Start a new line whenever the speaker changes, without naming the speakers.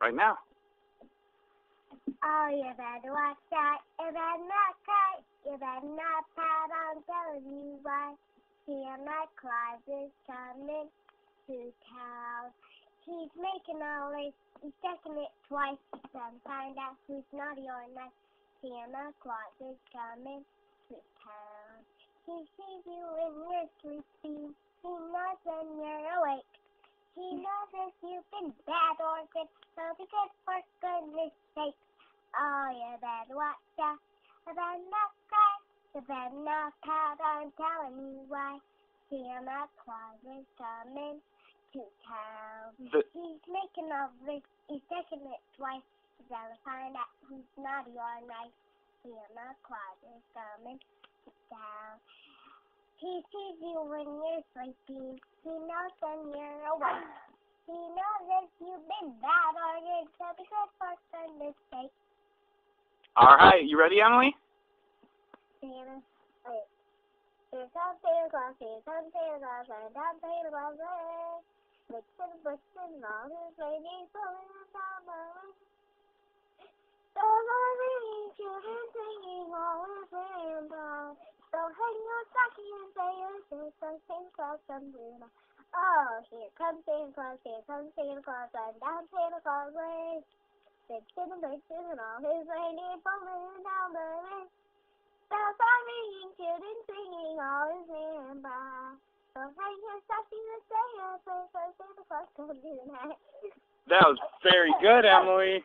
right now.
Oh, you better watch that. You better not cut. You better not pat on telling you why. Santa Claus is coming to town. He's making all this. He's checking it twice to find out who's naughty or nice. Santa Claus is coming to town. He sees you when you're sleeping. He knows when you're awake. He been bad or good. So be good for goodness sake. Oh, you better watch out. You better not cry. You better not pout. I'm telling you why. Santa Claus is coming to town.
The,
He's making all this. He's taking it twice. He's gonna find out who's naughty or nice. Santa Claus is coming to town. He sees you when you're sleeping. He knows when you're awake. He knows if you've been bad or good. So for
all right, you ready, Emily?
Santa, wait. Here comes Santa Claus, here comes Santa Claus, and down Santa Claus way. Mixing the all his ladies pulling down the way. So loving children singing all the Santa. So hang your stocking and say your say so Santa Claus comes in. Oh, here comes Santa Claus, here comes Santa Claus, and down Santa Claus way. Mixing the bush and all his ladies pulling down the way. Bells are ringing, children singing, all is near and by. So hang your stocking and say your say so Santa Claus comes in.
That was very good, Emily.